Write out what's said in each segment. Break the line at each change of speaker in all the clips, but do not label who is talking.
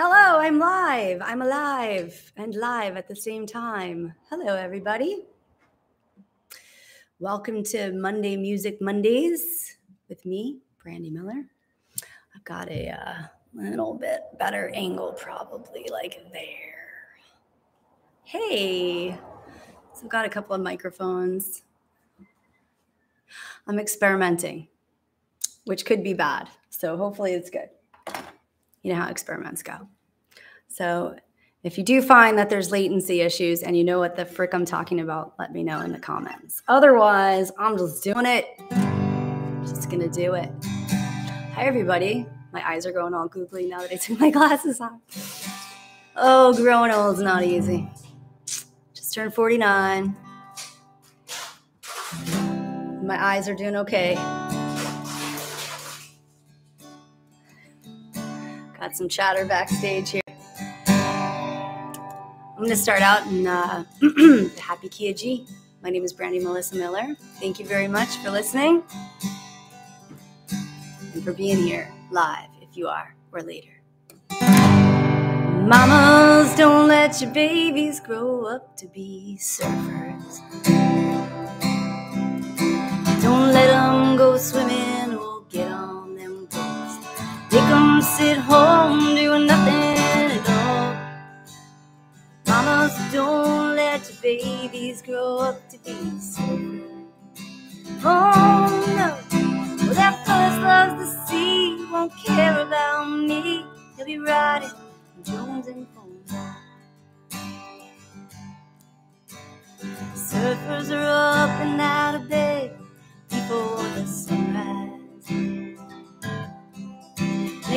Hello, I'm live. I'm alive and live at the same time. Hello, everybody. Welcome to Monday Music Mondays with me, Brandi Miller. I've got a uh, little bit better angle, probably like there. Hey, so I've got a couple of microphones. I'm experimenting, which could be bad. So hopefully it's good you know how experiments go. So if you do find that there's latency issues and you know what the frick I'm talking about, let me know in the comments. Otherwise, I'm just doing it. Just gonna do it. Hi, everybody. My eyes are going all googly now that I took my glasses off. Oh, growing old is not easy. Just turned 49. My eyes are doing okay. Some chatter backstage here. I'm going to start out in uh, the happy of G. My name is Brandi Melissa Miller. Thank you very much for listening and for being here live if you are or later. Mamas, don't let your babies grow up to be surfers. Don't let them go swimming Make sit home doing nothing at all. Mamas, don't let your babies grow up to be surfers. Oh no, well, that first loves the sea, won't care about me. He'll be riding Jones and Foam. Surfers are up and out of bed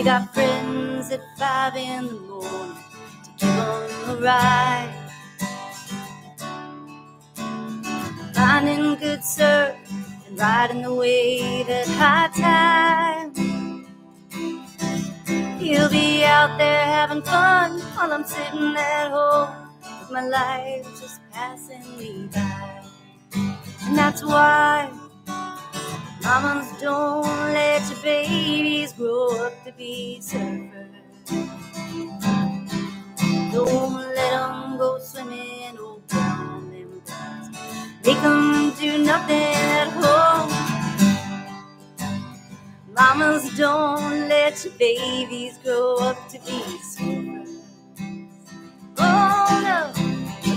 They got friends at five in the morning to give them a ride. Finding good surf and riding the wave at high tide. He'll be out there having fun while I'm sitting at home with my life just passing me by. And that's why mamas don't let your babies grow up to be surfers. Don't let them go swimming or down them boats. Make them do nothing at home. Mamas, don't let your babies grow up to be surfers. Oh no,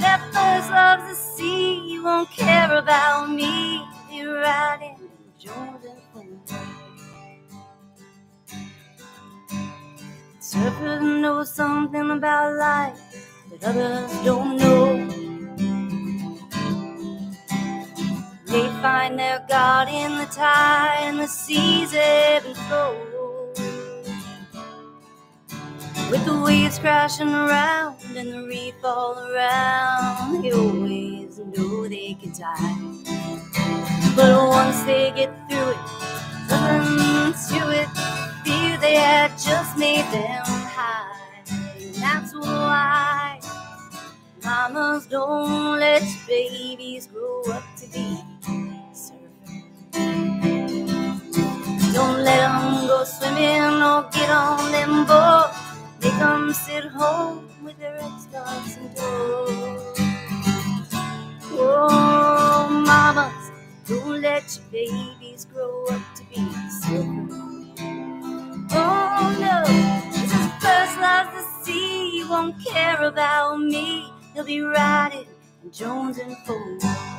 that first loves the sea. You won't care about me. You're riding Foam. Surfers know something about life that others don't know. They find their God in the tide and the seas ebb and flow. With the waves crashing around and the reef all around, they always know they can die. But once they get through it, nothing to it. Fear they had just made them high. And that's why mamas don't let babies grow up to be servants. Don't let them go swimming or get on them boats. Make them sit home with their Xbox and your babies grow up to be surfers. Oh no, this is first loves the sea. He won't care about me. He'll be riding in Jones and Foam. Close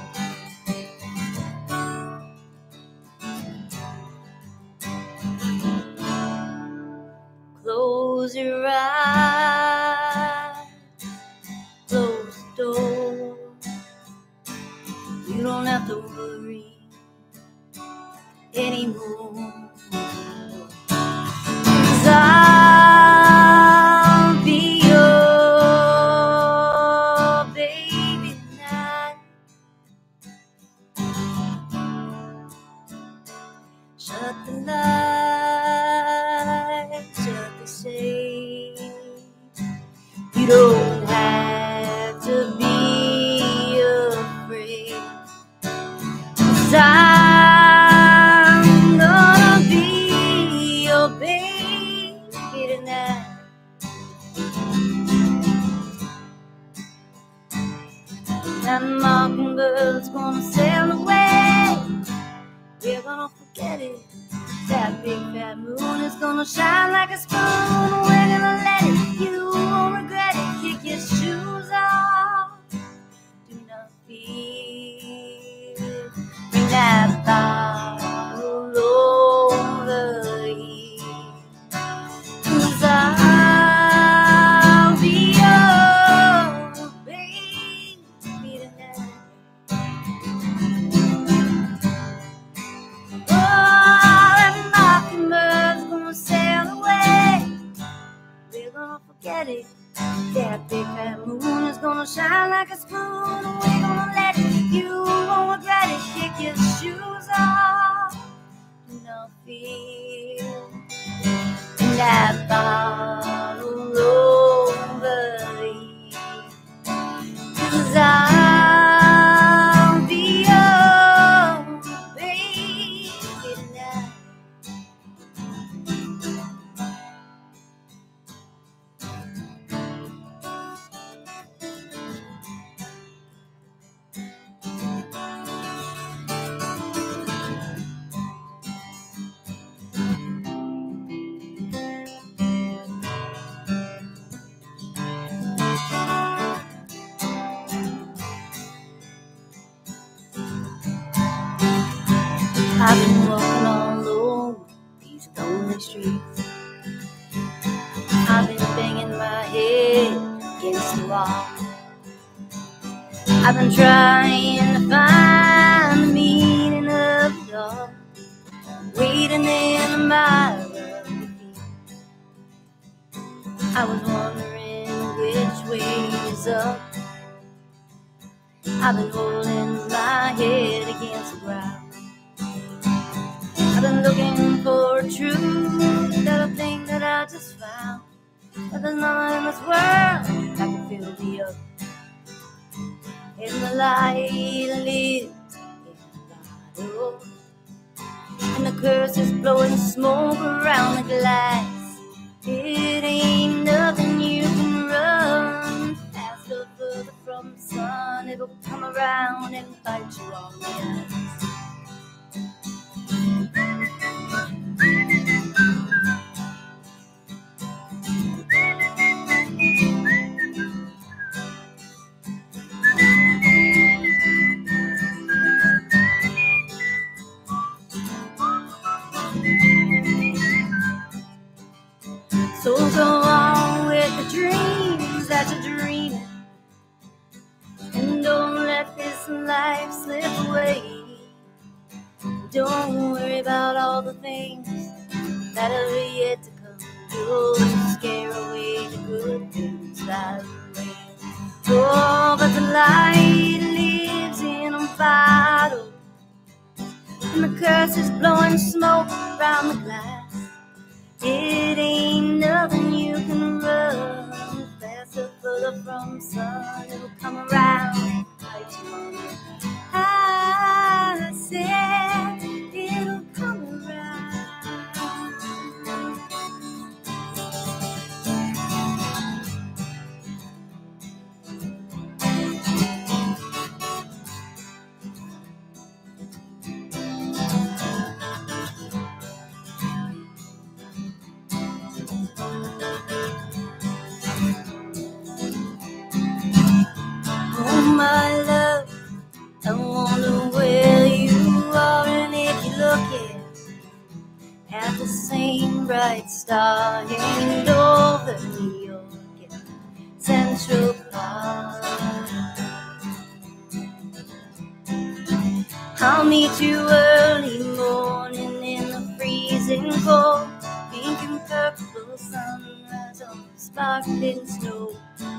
get it. That big fat moon is gonna shine like a spoon. We're gonna let it. You won't regret it. Kick your shoes off. No fear. And I. Thank you.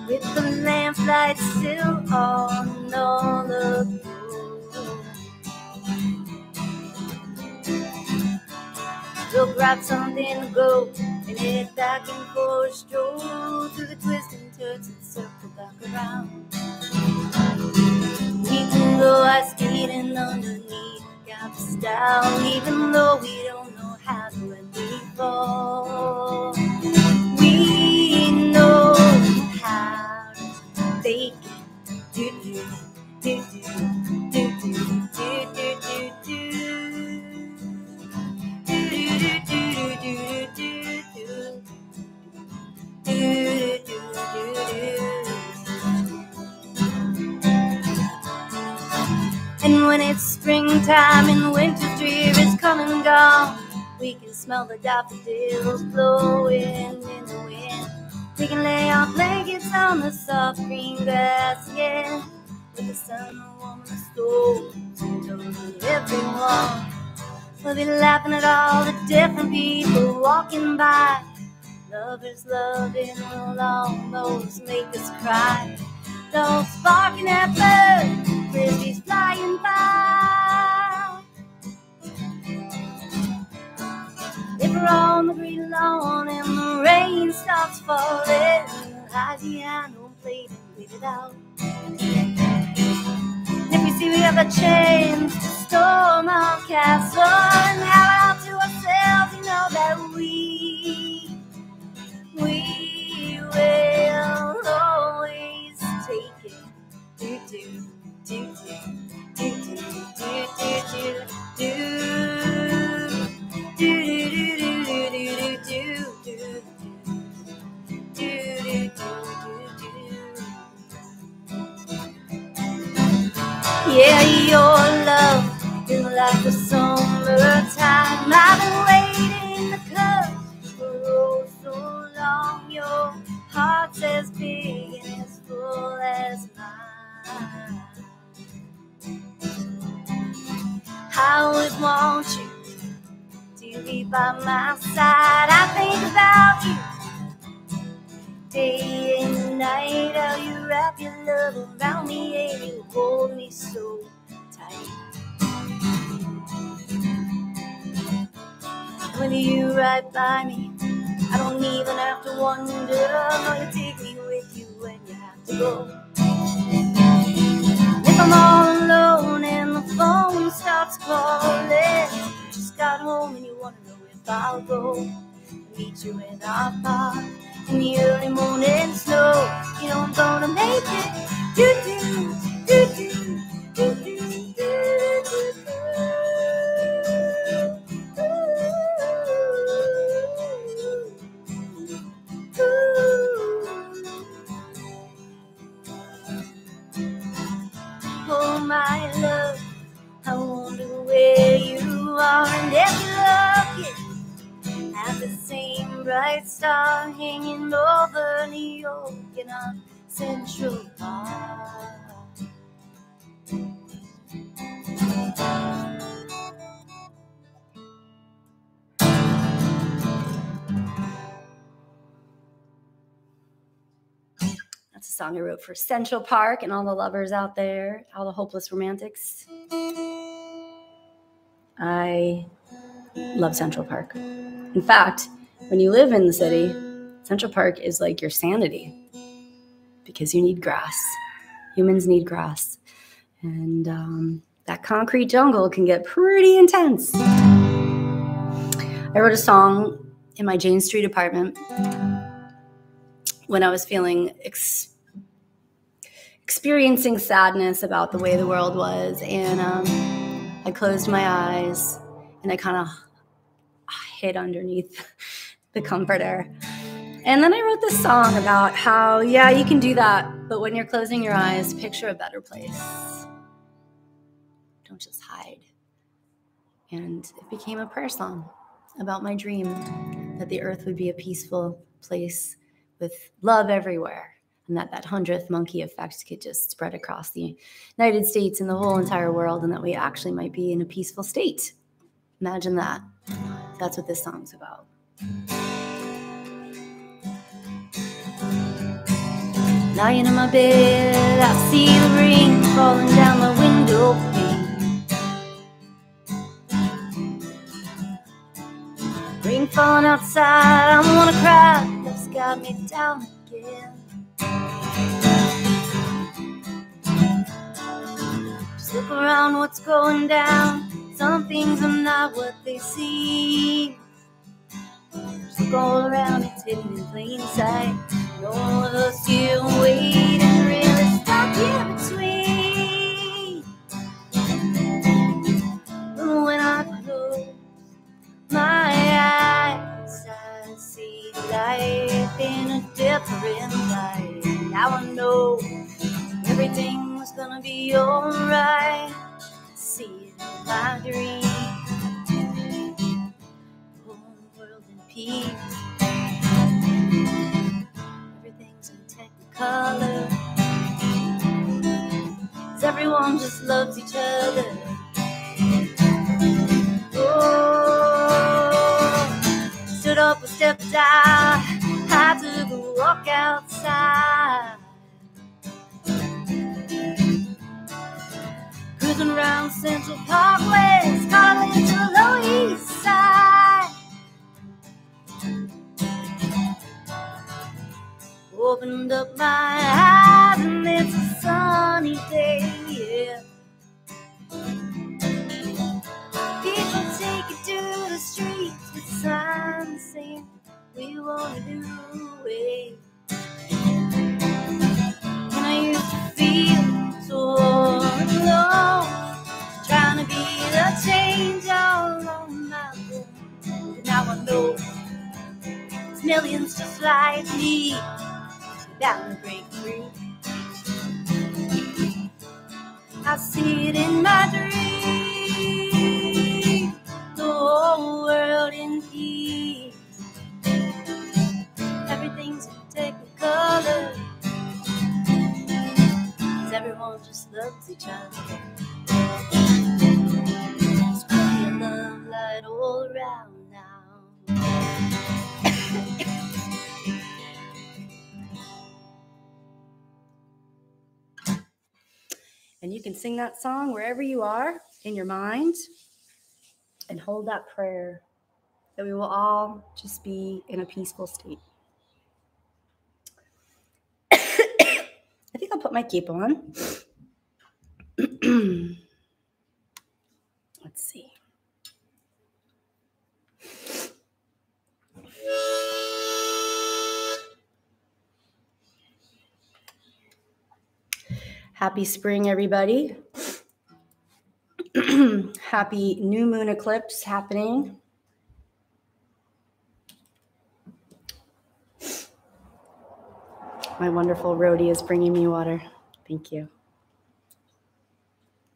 with the lamplight still on all the So grab something to go and head back and forth, stroll through the twists and turns and circle back around. We can go ice skating underneath gap down, even though we don't know how to when we fall. fake. Do do do do do do do do do do. And when it's springtime and winter drear is come and gone, we can smell the daffodils blowing in the we can lay our blankets on the soft green grass yeah. With the sun warm the stove to everyone. We'll be laughing at all the different people walking by. Lovers loving will almost make us cry. Dogs barking at birds, frisbees flying by. Live on the green lawn and the rain starts falling. I piano played and leave it out. And if you see we have a chance to storm our castle and howl out to ourselves, you know that we, we will always take it. Do, do, do, do. Do do do do do do do do. Right by me, I don't even have to wonder. No, you take me with you when you have to go. If I'm all alone and the phone starts calling, you just got home and you wanna know if I'll go meet you in our park in the early morning snow. You know I'm gonna make it. Do do do do are and you're looking at the same bright star hanging over New York in on Central Park. That's a song I wrote for Central Park and all the lovers out there, all the hopeless romantics. I love Central Park. In fact, when you live in the city, Central Park is like your sanity because you need grass. Humans need grass. And um, that concrete jungle can get pretty intense. I wrote a song in my Jane Street apartment when I was feeling ex- experiencing sadness about the way the world was. And um, I closed my eyes and I kind of hid underneath the comforter. And then I wrote this song about how, yeah, you can do that, but when you're closing your eyes, picture a better place. Don't just hide. And it became a prayer song about my dream that the earth would be a peaceful place with love everywhere and that that hundredth monkey effect could just spread across the united states and the whole entire world and that we actually might be in a peaceful state. Imagine that. That's what this song's about. Lying in my bed i see the rain falling down the window pane. Rain falling outside i don't wanna cry. It's got me down again around what's going down. Some things are not what they seem. Just look all around, it's hidden in plain sight. No of us here waiting really stop here between. But when I close my eyes, I see life in a different light. Now I know everything gonna be alright. See it in my dream. Whole world in peace. Everything's in technicolor. 'Cause everyone just loves each other. Oh, stood up and stepped out. Took a walk outside. Cruising around Central Park West, calling to the Lower East Side. Opened up my eyes and it's a sunny day. Yeah. People take it to the streets with signs saying we wanna do it. And I used to feel so Now there's millions just like me down to break free. I see it in my dream, the whole world in peace. Everything's in technicolor. 'Cause everyone just loves each other. Spread your love light all around And you can sing that song wherever you are in your mind and hold that prayer that we will all just be in a peaceful state. I think I'll put my cape on. Happy spring, everybody. Happy new moon eclipse happening. My wonderful roadie is bringing me water. Thank you.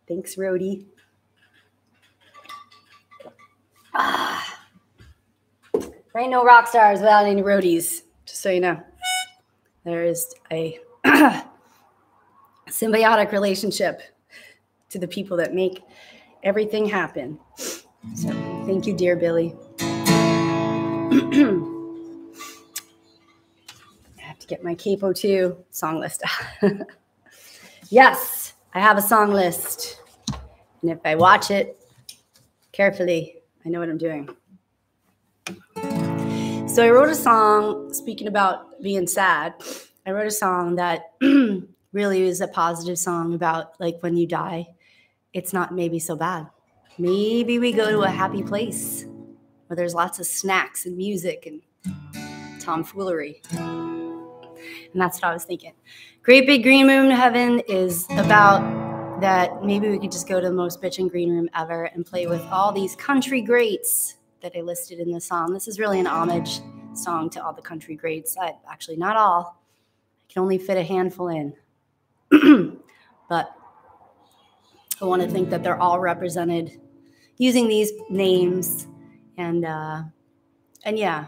Thanks, roadie. Ah. There ain't no rock stars without any roadies, just so you know. There is a symbiotic relationship to the people that make everything happen. So thank you, dear Billy. I have to get my Capo 2 song list. yes, I have a song list. And if I watch it carefully, I know what I'm doing. So I wrote a song speaking about being sad. I wrote a song that really is a positive song about like when you die, it's not maybe so bad. Maybe we go to a happy place where there's lots of snacks and music and tomfoolery. And that's what I was thinking. Great Big Green Room Heaven is about that maybe we could just go to the most bitchin' green room ever and play with all these country greats that I listed in the song. This is really an homage song to all the country greats. I, actually, not all. I can only fit a handful in. But I want to think that they're all represented using these names and uh, and yeah,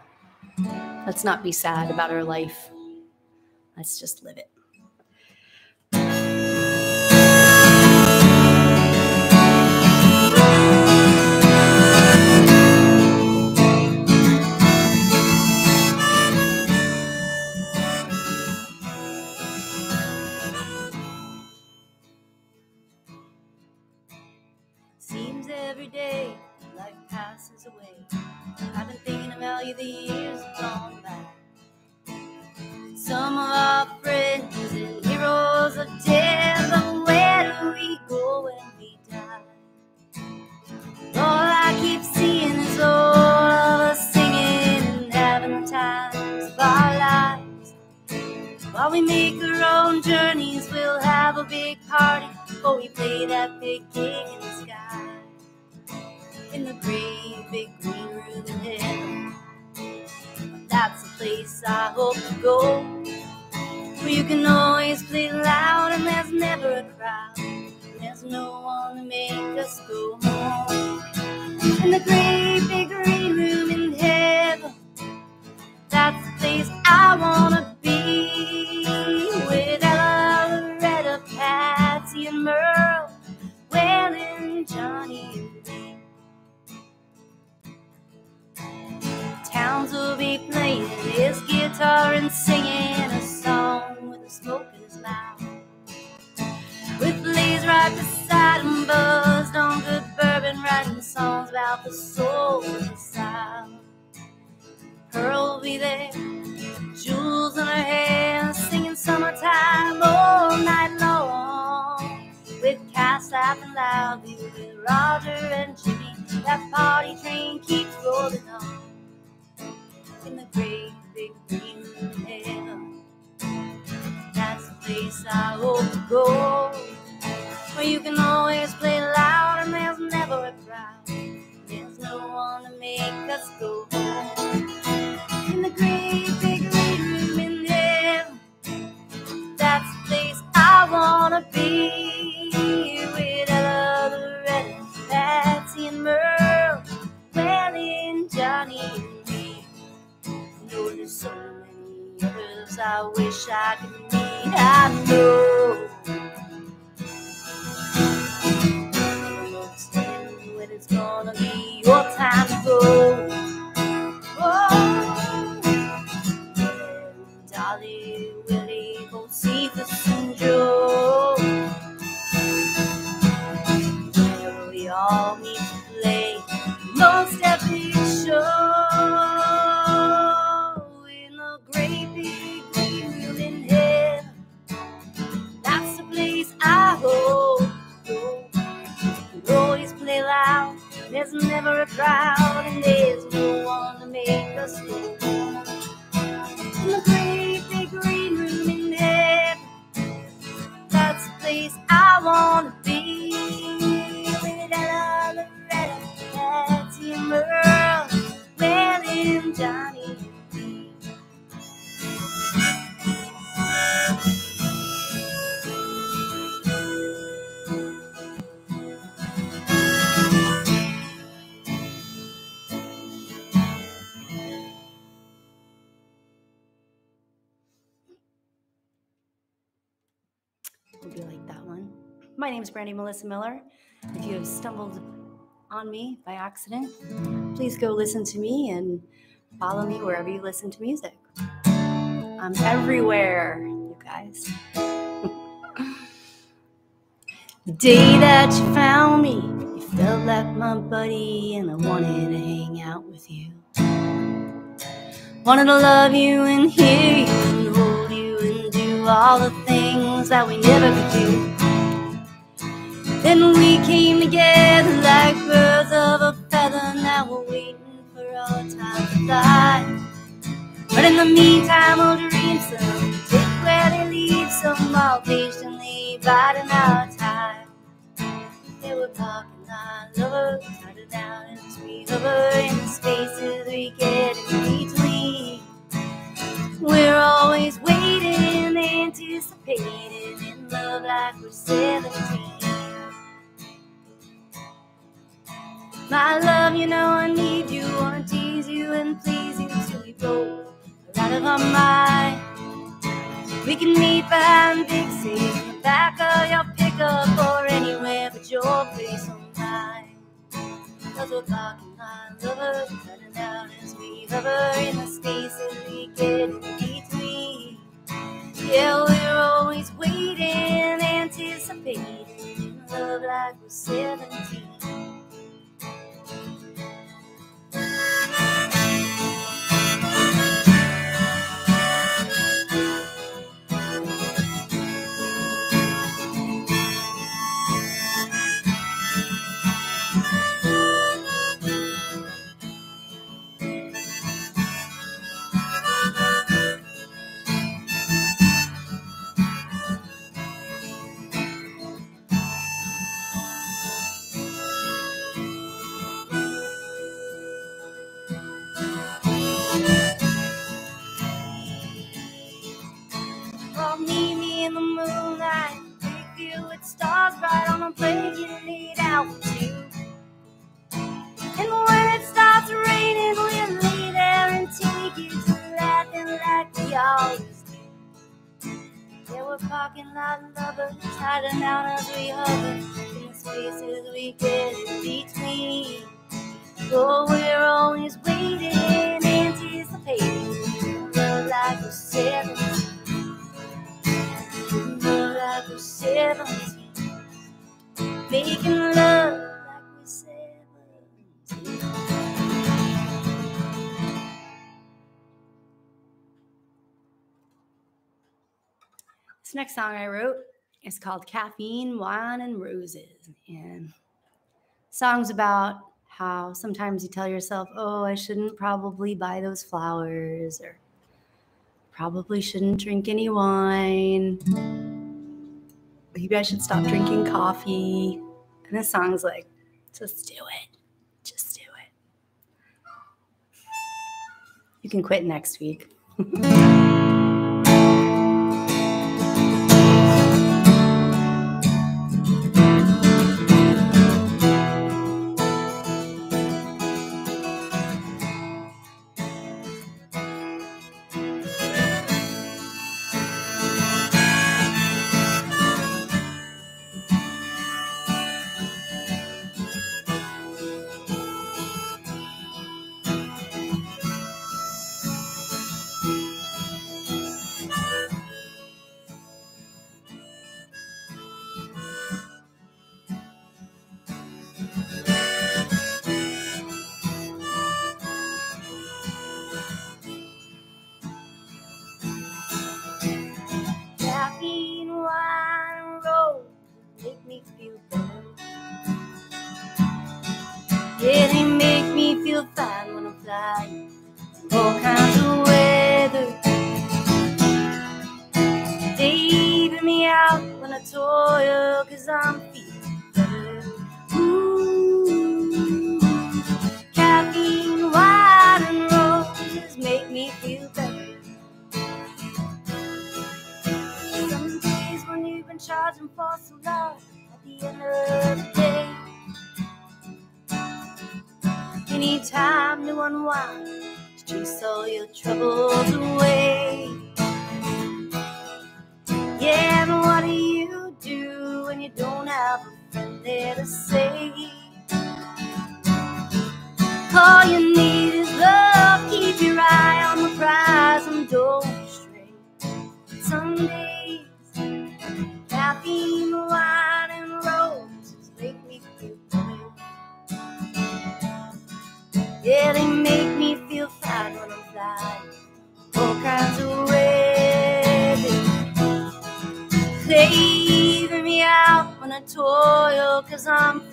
let's not be sad about our life. Let's just live it. Party before we play that big gig in the sky. In the great big green room in heaven. That's the place I hope to go. Where you can always play loud and there's never a crowd. there's no one to make us go home. In the great big green room in heaven, that's the place I wanna be. And Merle, Waylon, Johnny, and me. Townes will be playing his guitar and singing a song with a smoke in his mouth. With Blaze right beside him, buzzed on good bourbon, writing songs about the soul of the South. Pearl will be there, that party train keeps rolling on in the great big green room hell. That's the place I hope to go, where you can always play loud and there's never a crowd. There's no one to make us go home. In the great big green room in heaven, that's the place I wanna be. With Ella, Loretta, Patsy, and Merle, There's so many others I wish I could meet. I know. I understand when it's gonna be your time to go. Oh, Dolly, there's never a crowd, and there's no one to make us go. In the great big green room in heaven, that's the place I wanna be. With Ella, Loretta, Patsy, and Merle, Waylon, Johnny, My name is Brandi Melissa Miller. If you have stumbled on me by accident, please go listen to me and follow me wherever you listen to music. I'm everywhere, you guys. the day that you found me, you felt like my buddy, and I wanted to hang out with you. Wanted to love you and hear you and hold you and do all the things that we never could do. Then we came together like birds of a feather. Now we're waiting for our time to fly. But in the meantime, we'll dream some. Take where they lead some while patiently biding our time. They were talking our lovers, tied down as we hover in the spaces we get in between. We're always waiting, anticipating in love like we're 17. My love, you know I need you, wanna tease you and please you till we both are out of our mind. We can meet behind C, in the back of your pickup or anywhere but your place on mine. Cause we're talking our lovers, cutting out as we hover in the spaces we get in between. Yeah, we're always waiting, anticipating in love like we're 17. Yeah. This next song I wrote is called Caffeine, Wine, and Roses. And song's about how sometimes you tell yourself, oh, I shouldn't probably buy those flowers or probably shouldn't drink any wine. Maybe I should stop drinking coffee. And this song's like, just do it. Just do it. You can quit next week.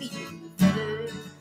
Street.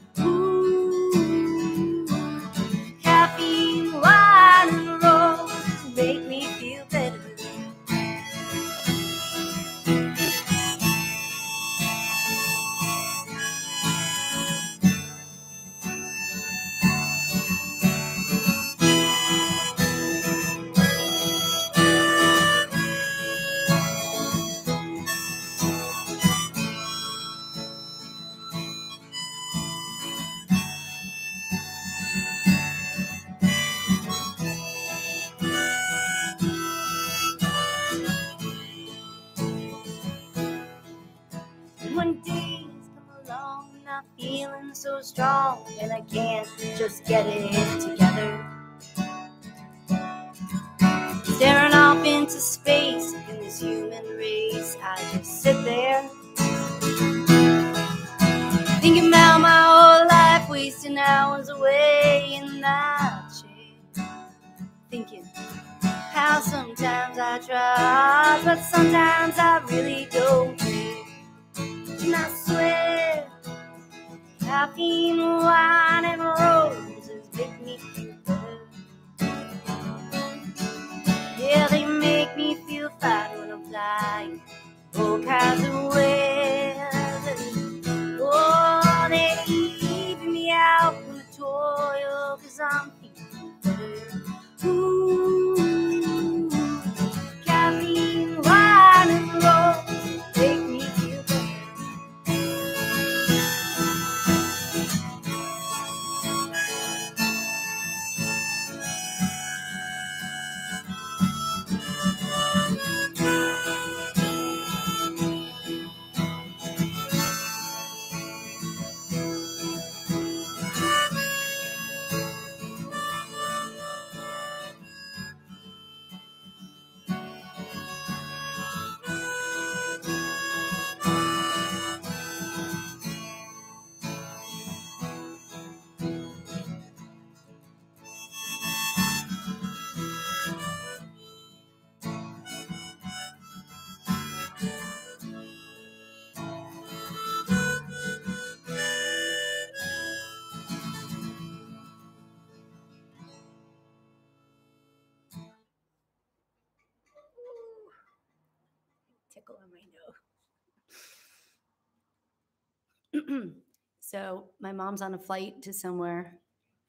so my mom's on a flight to somewhere.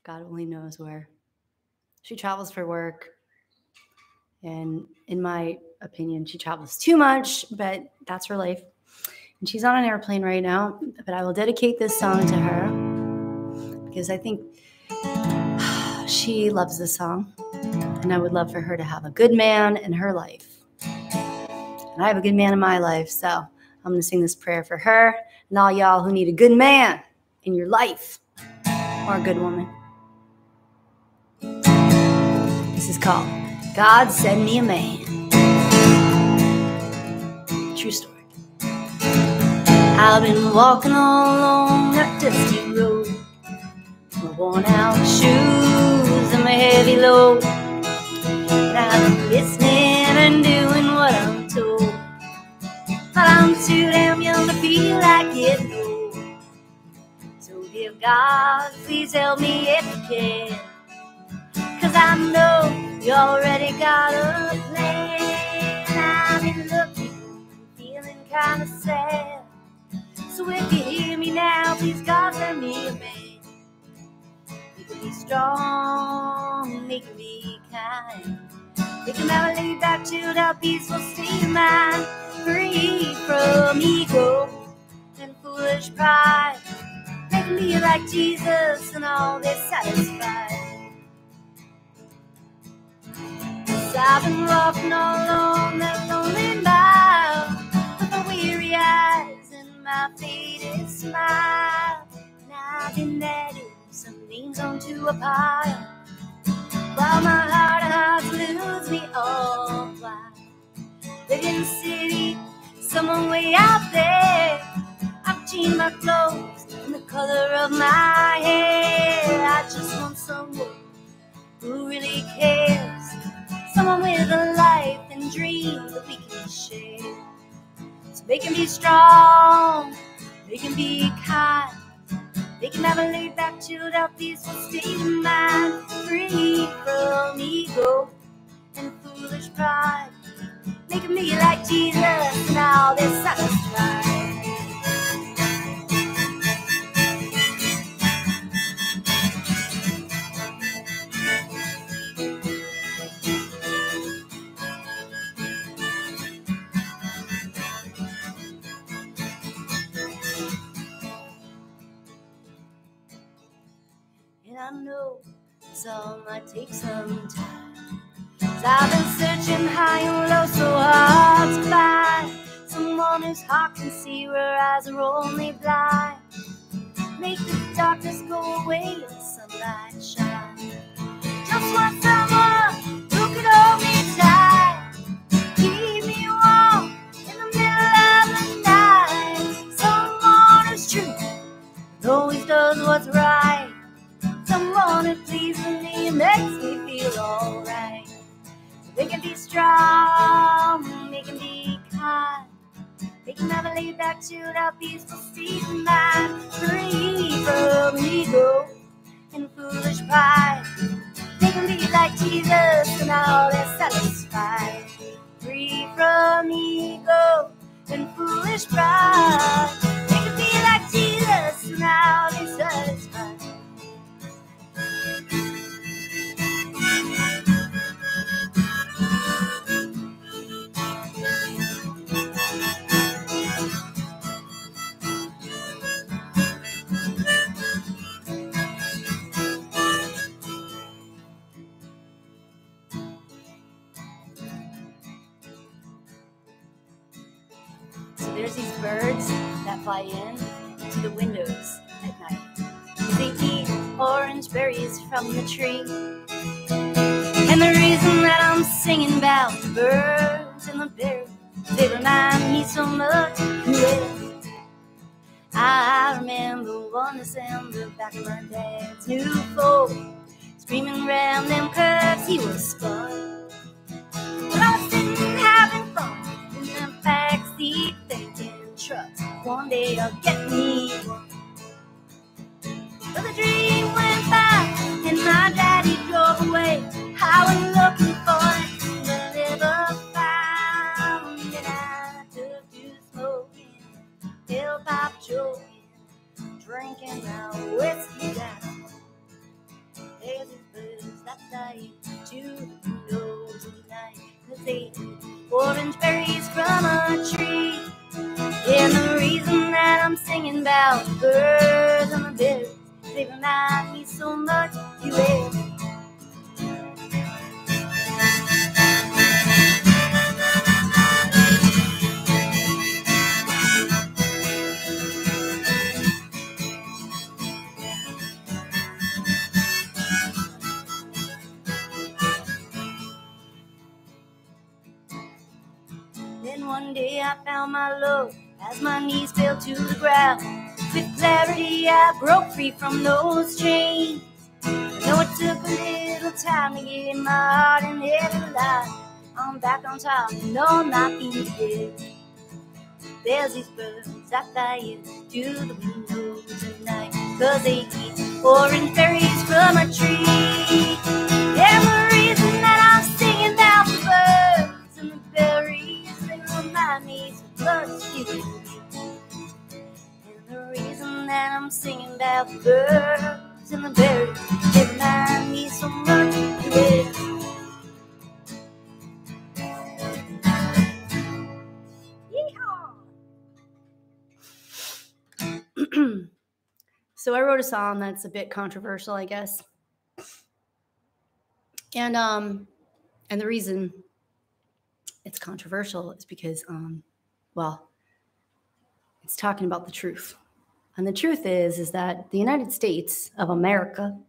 God only knows where. She travels for work. And in my opinion, she travels too much, but that's her life. And she's on an airplane right now. But I will dedicate this song to her because I think she loves this song. And I would love for her to have a good man in her life. And I have a good man in my life. So I'm going to sing this prayer for her and all y'all who need a good man in your life or a good woman. This is called God Send Me a Man. True story. I've been walking all along that dusty road. My worn out shoes and my heavy load. And I've been too damn young to feel like old. So dear God, please help me if you can. Cause I know you already got a plan. I've been looking, feeling kinda sad. So if you hear me now, please God send me a man. Make me strong, make me kind. Make him have a laid back, chilled out, peaceful state of mind. Free from ego and foolish pride. Make me like Jesus and all this satisfied. Cause I've been walking all along that lonely mile with my weary eyes and my faded smile. And I've been adding some names onto a pile while my heart of hearts lose me all while. Living in the city, someone way out there. I've changed my clothes and the color of my hair. I just want someone who really cares. Someone with a life and dreams that we can share. So they can be strong, they can be kind, they can have a laid back, chilled out, peaceful state of mind, free from ego and foolish pride. Making me like Jesus all this satisfied. And I know this all might take some time. I've been searching high and low so hard to find someone whose heart can see where eyes are only blind. Make the darkness go away and sunlight shine. Just want someone strong, they can be kind. They can a laid back, chilled out, peaceful of mind. Free from ego and foolish pride. They can be like Jesus and all is satisfied. Free from ego and foolish pride. They can be like Jesus and all is satisfied. Fly in to the windows at night. They eat orange berries from the tree. And the reason that I'm singing about the birds and the berries, they remind me so much. Yeah. I remember one December back in my dad's new Ford, screaming round them curves, he was spun. But I truck. One day they'll get me. But the dream went by, and my daddy drove away. I was looking for it, but never found it. I took to smoking, hip hop joking, drinking. Free from those chains. I know it took a little time to get my heart in every line, I'm back on top, no, I'm not being dead. There's these birds fly in through the windows at night, cause they eat orange berries from a tree. And the reason that I'm singing about the birds and the berries, they remind me so much reason that I'm singing about birds and the me so much you. So I wrote a song that's a bit controversial, I guess. And um and the reason it's controversial is because um well it's talking about the truth. And the truth is is that the United States of America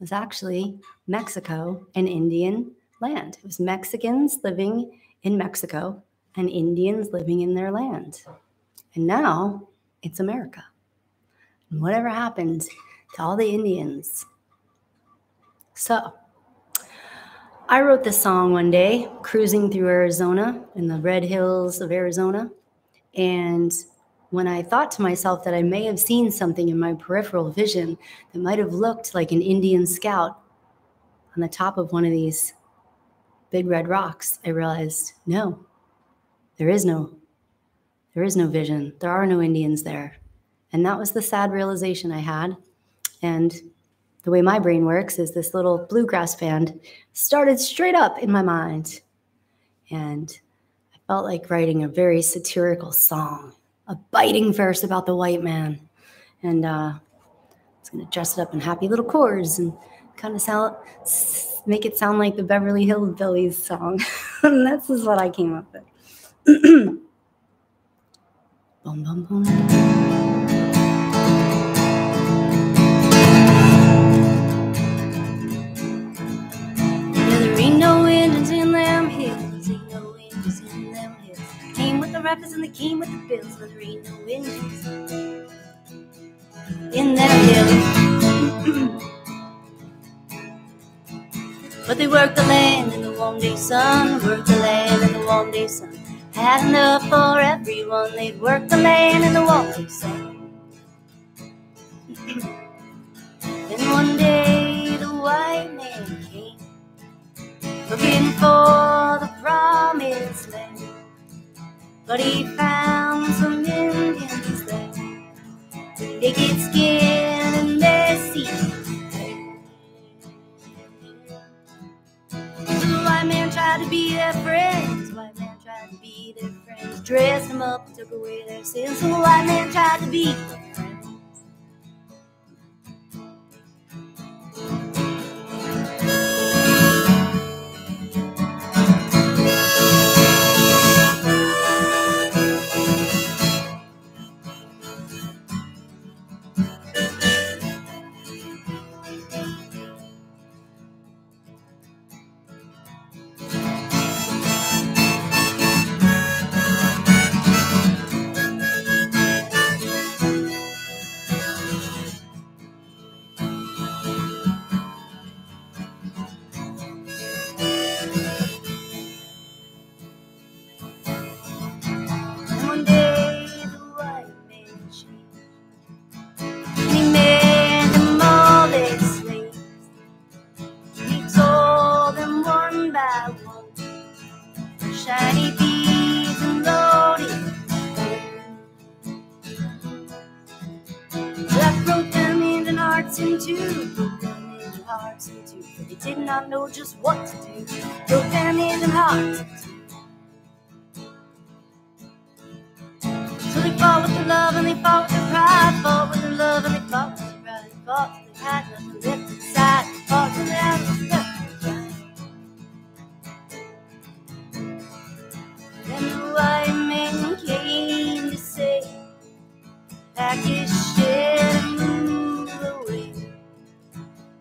was actually Mexico and Indian land. It was Mexicans living in Mexico and Indians living in their land. And now it's America. And whatever happened to all the Indians? So, I wrote this song one day cruising through Arizona in the red hills of Arizona. And when I thought to myself that I may have seen something in my peripheral vision that might have looked like an Indian scout on the top of one of these big red rocks, I realized no, there is no there is no vision. There are no Indians there. And that was the sad realization I had. And the way my brain works is this little bluegrass band started straight up in my mind. And I felt like writing a very satirical song, a biting verse about the white man. And uh, I was going to dress it up in happy little chords and kind of sound, make it sound like the Beverly Hillbillies song. and that's just what I came up with. Boom, boom, boom. Came in the rappers came with the bills. But there ain't no Indians in them hills. but they worked the land in the warm day sun. Worked the land in the warm day sun. Had enough for everyone. They'd work the land in the warm day sun. then one day the white man came looking for the promised land. But he found some Indians there, naked skin and. So the white man tried to be their friends. White man tried to be their friends. Dressed them up took away their sins. The white man tried to be not know just what to do. And hearts in two. So they fought with their love and they fought with their pride, fought with their love and they fought with their pride, fought till they had nothing left inside, fought till they had nothing. Then the white man came to say, pack your shit and move away.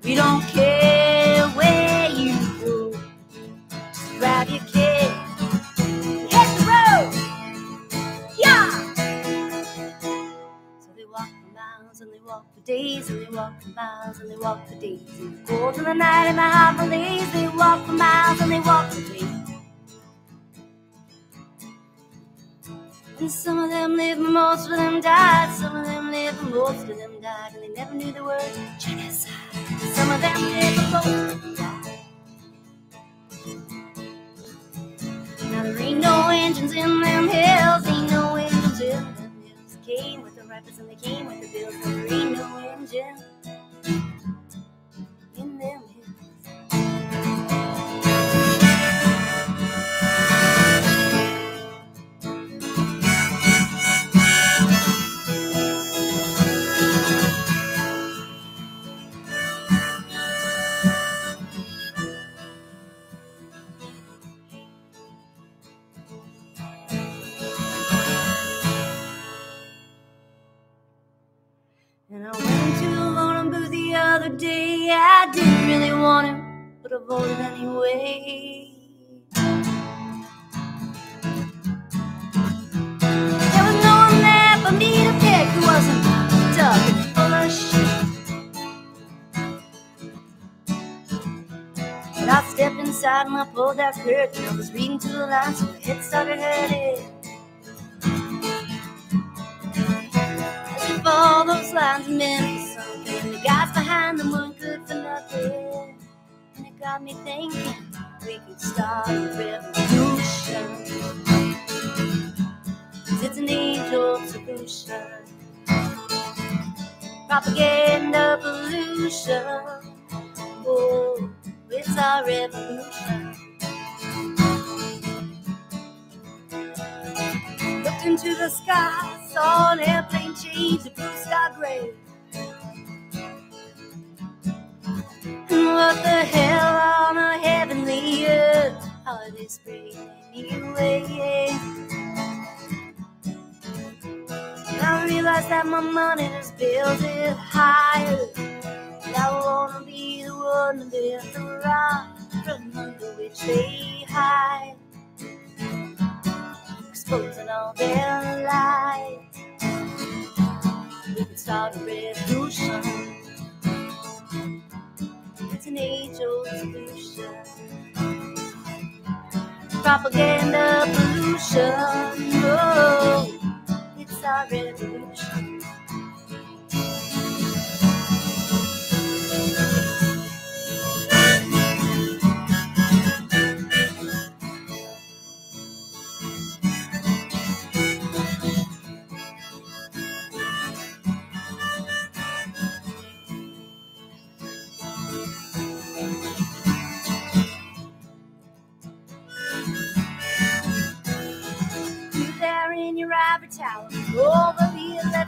We don't care grab your kid, hit the road, yeah. So they walk for miles and they walk for days and they walk for miles and they walk for days. In the cold of the night and the for days, they walk for miles and they walk for days. And some of them lived, but most of them died. Some of them lived, but most of them died. And they never knew the word genocide. Some of them lived, but most of them died. There ain't no engines in them hills. Ain't no engines in them hills. Came with the rifles and they came with the bills. There ain't no engine voted anyway. There was no one there for me to pick who wasn't and full of shit. But I stepped inside and I pulled that curtain. I was reading through the lines, so my head started hurting. As if all those lines meant for something, the guys behind them weren't good for nothing. Got me thinking we could start a revolution. it's an age-old solution. Propaganda pollution. Oh, it's our revolution. Looked into the sky, saw an airplane change to blue sky gray. What the hell on a heavenly earth are they spraying anyway? And I realize that my money just builds it higher. And I wanna be the one to lift the rock from under which they hide exposing all their lies. We can start a revolution. It's an age-old solution. Propaganda pollution. Oh, it's our revolution.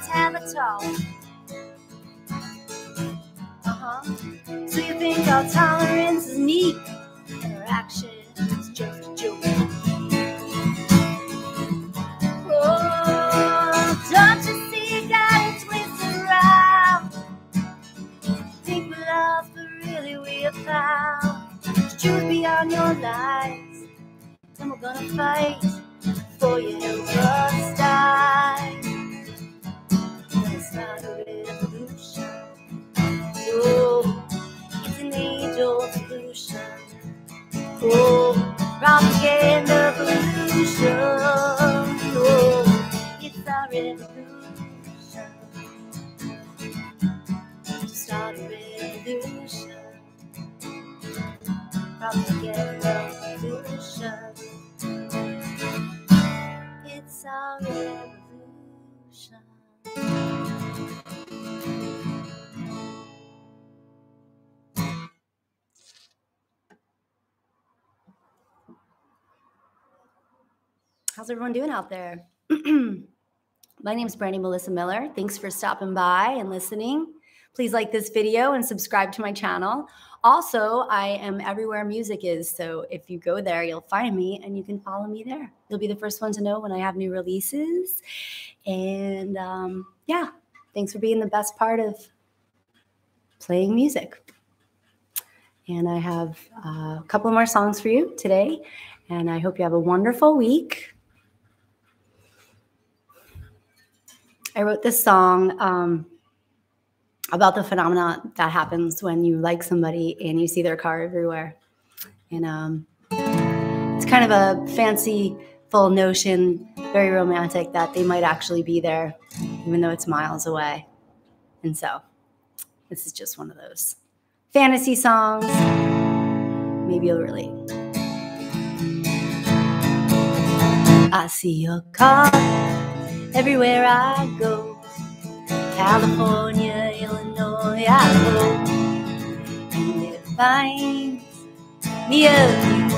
Have a talk. Uh huh. So you think our tolerance is meek Interaction is just a joke? Oh, don't you see you got it twisted around? Think we're lost, but really we are found. The truth beyond your lies, and we're gonna fight for you How's everyone doing out there? My name is Brandi Melissa Miller. Thanks for stopping by and listening. Please like this video and subscribe to my channel. Also, I am everywhere music is. So if you go there, you'll find me and you can follow me there. You'll be the first one to know when I have new releases. And um, yeah, thanks for being the best part of playing music. And I have uh, a couple more songs for you today. And I hope you have a wonderful week. I wrote this song. Um, about the phenomena that happens when you like somebody and you see their car everywhere. And um, it's kind of a fanciful notion, very romantic, that they might actually be there, even though it's miles away. And so this is just one of those fantasy songs. Maybe you'll relate. I see your car everywhere I go. California, Illinois, Idaho. And it finds me of you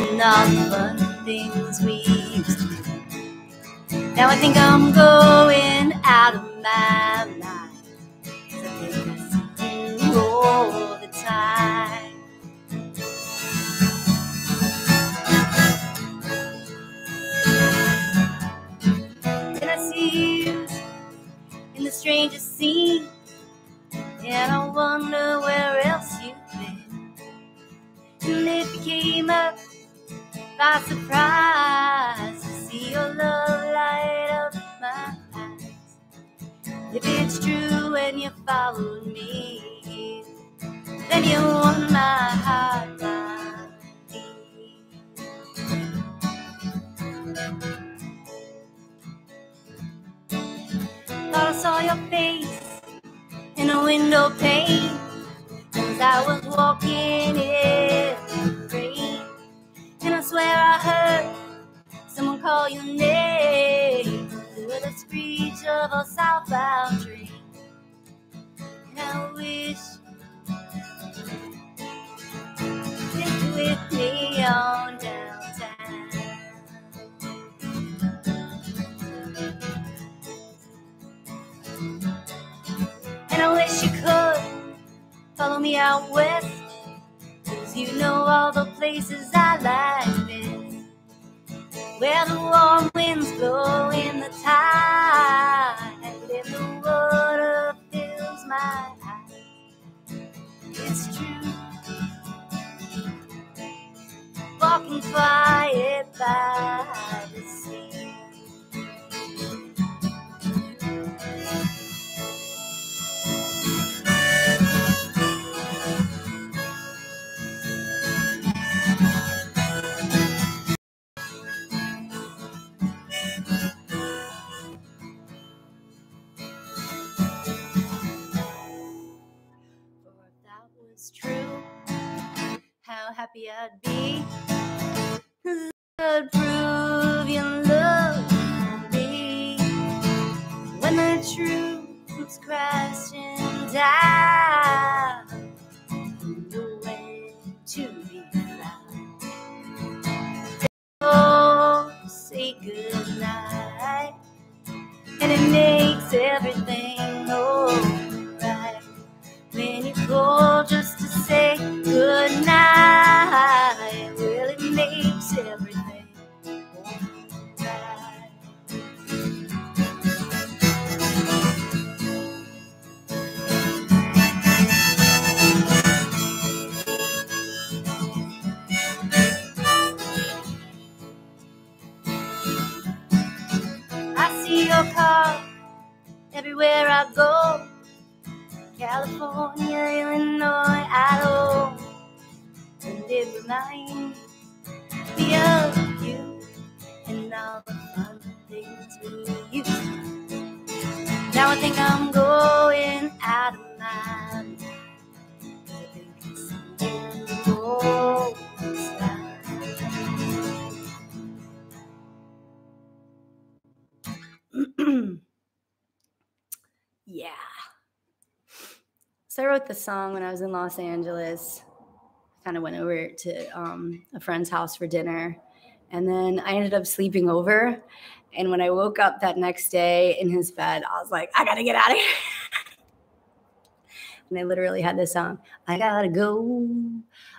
and all the fun things we used to do. Now I think I'm going out of my mind. Strangest scene. And I wonder where else you've been. And you came up by surprise to see your love light up my eyes. If it's true and you followed me, then you won my heart, Thought I saw your face in a window pane as I was walking in the rain. And I swear I heard someone call your name through the screech of a southbound train. And I wish you'd with me on downtown. Follow me out west. Cause you know all the places I like best. Where the warm winds blow in the tide. And the water fills my eyes. It's true. Walking quiet by the sea. Wrote the song when I was in Los Angeles. Kind of went over to um, a friend's house for dinner, And then I ended up sleeping over. And when I woke up that next day in his bed, I was like, I gotta get out of here. and I literally had this song I gotta go,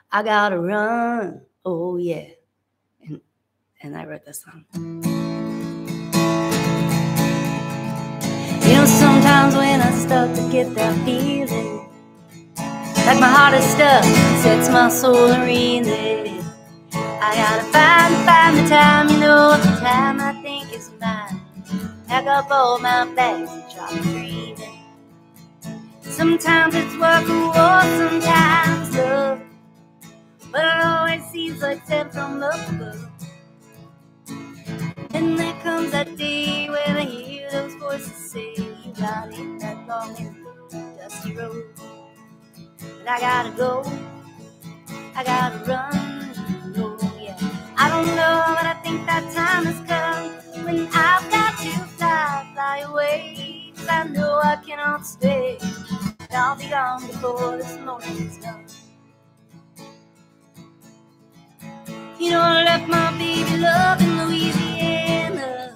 I gotta run. Oh, yeah. And, and I wrote this song. You know, sometimes when I start to get that feeling, like my heart is stuck, sets my soul reeling. I gotta find, find the time, you know, the time I think is mine. Pack up all my bags and try dreaming. Sometimes it's work or war, sometimes love. But it always seems like sent from above. And there comes that day when I hear those voices say, it that long and dusty road. I gotta go, I gotta run. I don't know, but I think that time has come when I've got to fly, fly away. Cause I know I cannot stay. And I'll be gone before this morning's done. You know, I left my baby love in Louisiana.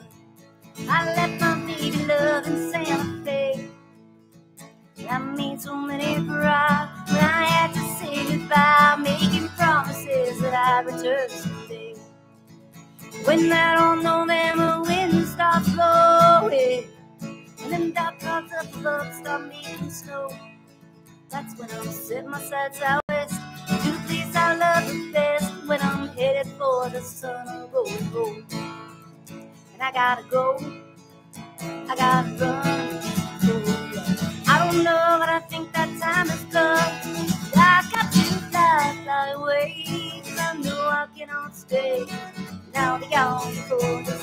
I left my baby love in Santa Fe. I made so many cry when I had to say goodbye, making promises that I'd return someday. When that old November wind starts blowing, and them dark clouds up above start making snow, that's when I'll set my sights out west the place I love the best. When I'm headed for the sun of rolling home, and I gotta go, I gotta run. Don't know, but I think that time has come. I got to fly, fly away, cause I know I cannot stay now the young for the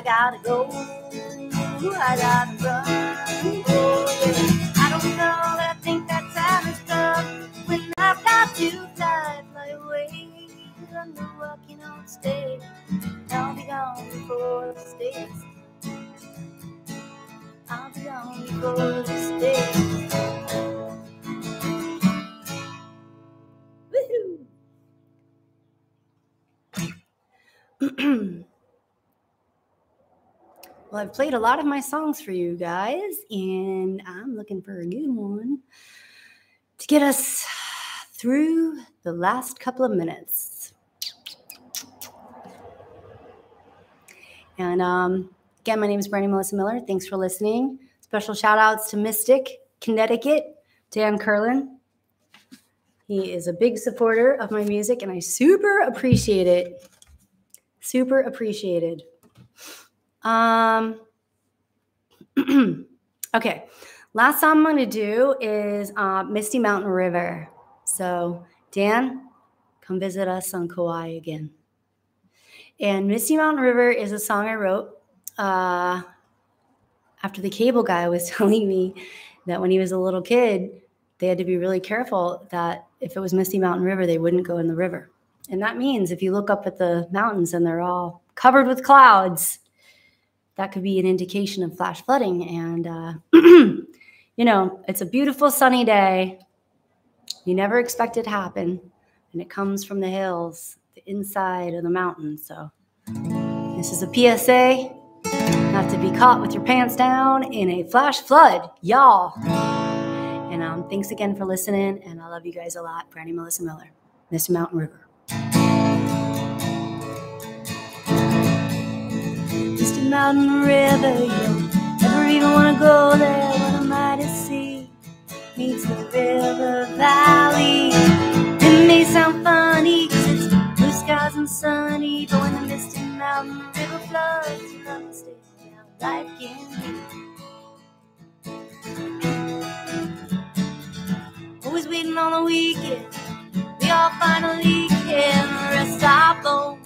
I gotta go. I gotta run. Yeah. I don't know, but I think that time come when I've got I cannot stay. I'll be gone before the stays. I'll be gone before the stays. Woohoo! Well, I've played a lot of my songs for you guys, and I'm looking for a good one to get us through the last couple of minutes. And um, again, my name is Brandi Melissa Miller. Thanks for listening. Special shout outs to Mystic, Connecticut, Dan Curlin. He is a big supporter of my music, and I super appreciate it. Super appreciated. Um, okay, Last song I'm going to do is uh, Misty Mountain River. So, Dan, come visit us on Kauai again. And Misty Mountain River is a song I wrote uh, after the cable guy was telling me that when he was a little kid, they had to be really careful that if it was Misty Mountain River, they wouldn't go in the river. And that means if you look up at the mountains and they're all covered with clouds, that could be an indication of flash flooding. And, uh, you know, it's a beautiful sunny day. You never expect it to happen. And it comes from the hills, the inside of the mountain. So this is a PSA not to be caught with your pants down in a flash flood, y'all. And um, thanks again for listening. And I love you guys a lot. Brandi Melissa Miller, Misty Mountain River. Misty Mountain River, You'll never even want to go there when the mighty sea meets the river valley. It may sound funny because it's blue skies and sunny, but when the Misty Mountain River floods, you love to stay life can be. Always waiting on the weekend, we all finally can rest our bones.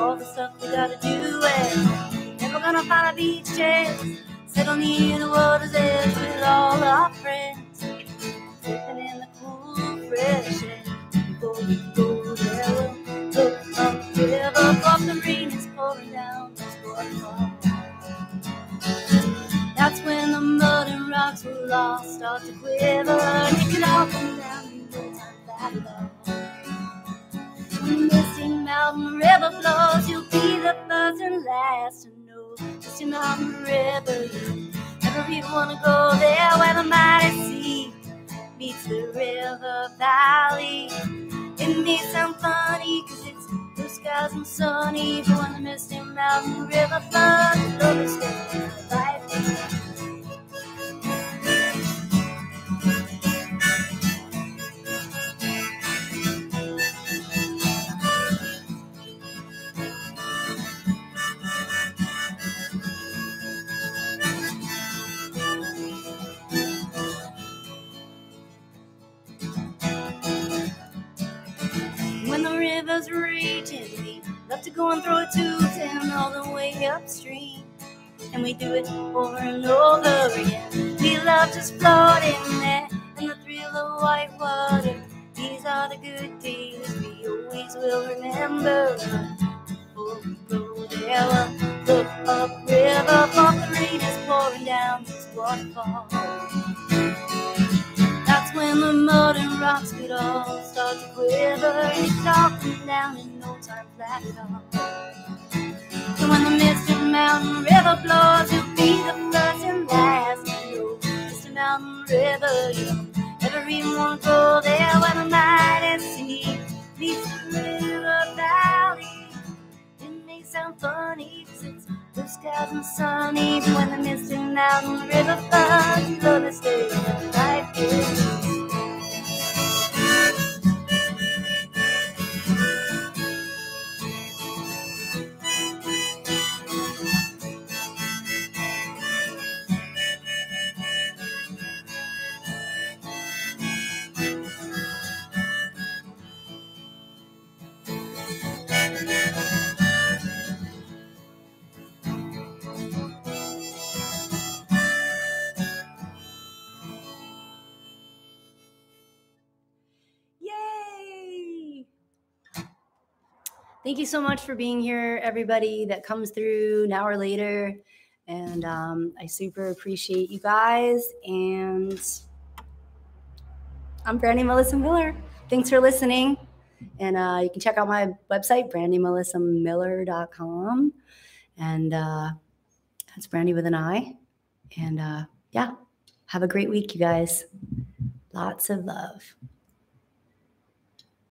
All the stuff we gotta do, and never gonna find a beach chance. Settle near the water's edge with all our friends, sitting in the cool, fresh air. Before we go there, we'll look up the river, off the rain is pouring down. That's when the mud and rocks will all start to quiver. And it can all come down in no time flat When the misty mountain river flows, you'll be the first and last to know. Misty mountain river, never even wanna go there where the mighty sea meets the river valley. It may sound funny, cause it's blue skies and sunny, but when the misty mountain river floods, love is life. River's raging, we love to go and throw a two ten all the way upstream. And we do it over and over again. We love just floating there and the thrill of white water. These are the good days we always will remember. Before we go there, we'll look up river, for the rain is pouring down this waterfall. That's when the mud and rocks could all start to quiver and it's all come down in no time flat at all. So when the misty mountain river flows, you'll be the first and last to know. Misty mountain river, you want to go there when the night is sea meets the river valley. It may sound funny, cause it's blue skies and sunny, but when the mist and misty mountain river flows, you love to stay life is. Thank you so much for being here, everybody that comes through an hour later. And um, I super appreciate you guys. And I'm Brandi Melissa Miller. Thanks for listening. And uh, you can check out my website, brandimelissamiller.com. And uh, that's Brandi with an I. And uh, yeah, have a great week, you guys. Lots of love.